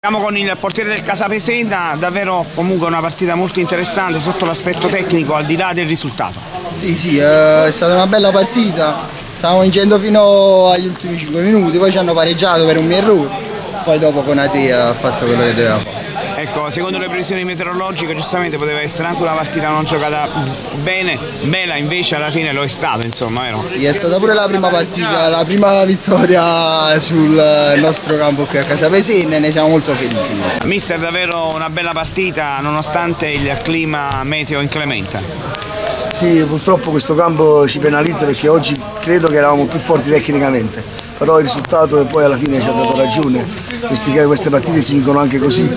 Siamo con il portiere del Casapesenna, davvero comunque una partita molto interessante sotto l'aspetto tecnico al di là del risultato. Sì, sì, eh, è stata una bella partita, stavamo vincendo fino agli ultimi 5 minuti, poi ci hanno pareggiato per un mio errore, poi dopo Conate ha fatto quello che doveva fare. Ecco, secondo le previsioni meteorologiche giustamente poteva essere anche una partita non giocata bene, bella invece alla fine lo è stato, insomma, vero? Sì, è stata pure la prima partita, la prima vittoria sul nostro campo qui a Casapesenna e ne siamo molto felici. Mister, davvero una bella partita nonostante il clima meteo inclemente. Sì, purtroppo questo campo ci penalizza perché oggi credo che eravamo più forti tecnicamente, però il risultato poi alla fine ci ha dato ragione, queste partite si vincono anche così.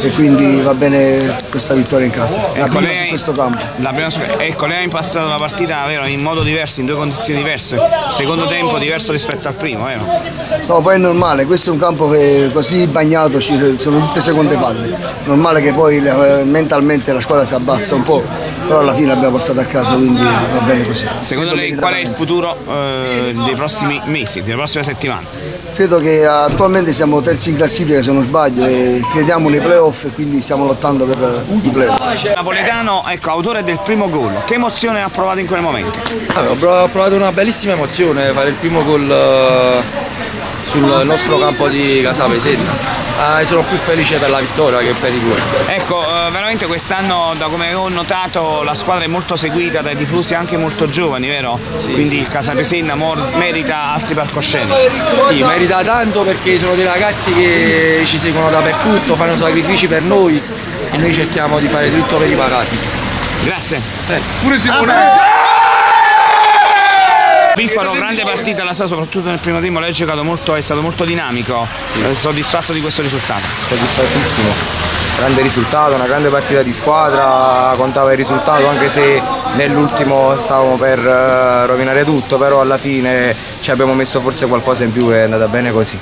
E quindi va bene questa vittoria in casa, la Ecco, prima lei- su questo campo. prima ecco, lei ha impostato la partita vero, in modo diverso, in due condizioni diverse, secondo tempo diverso rispetto al primo, vero? No, poi è normale, questo è un campo che così bagnato, ci sono tutte seconde palle, normale che poi mentalmente la squadra si abbassa un po', però alla fine l'abbiamo portata a casa, quindi va bene così. Secondo lei qual è il futuro eh, dei prossimi mesi, delle prossime settimane? Credo che attualmente siamo terzi in classifica se non sbaglio e crediamo nei playoff e quindi stiamo lottando per i playoff. Napoletano, ecco, autore del primo gol, che emozione ha provato in quel momento? Ho prov- ho provato una bellissima emozione fare il primo gol eh, sul nostro campo di Casapesenna. Ah, sono più felice per la vittoria che per i gol. Ecco, eh, veramente quest'anno, da come ho notato, la squadra è molto seguita dai tifosi anche molto giovani, vero? Quindi il Casapesenna mor- merita altri palcoscenici. Sì, merita tanto perché sono dei ragazzi che ci seguono dappertutto, fanno sacrifici per noi e noi cerchiamo di fare tutto per i pagati. Grazie. Pure Simone! Biffalo, grande partita la sua, soprattutto nel primo tempo, lei ha giocato molto, è stato molto dinamico, Eh, soddisfatto di questo risultato. soddisfattissimo. Grande risultato, una grande partita di squadra, contava il risultato anche se nell'ultimo stavamo per eh, rovinare tutto, però alla fine ci abbiamo messo forse qualcosa in più e è andata bene così.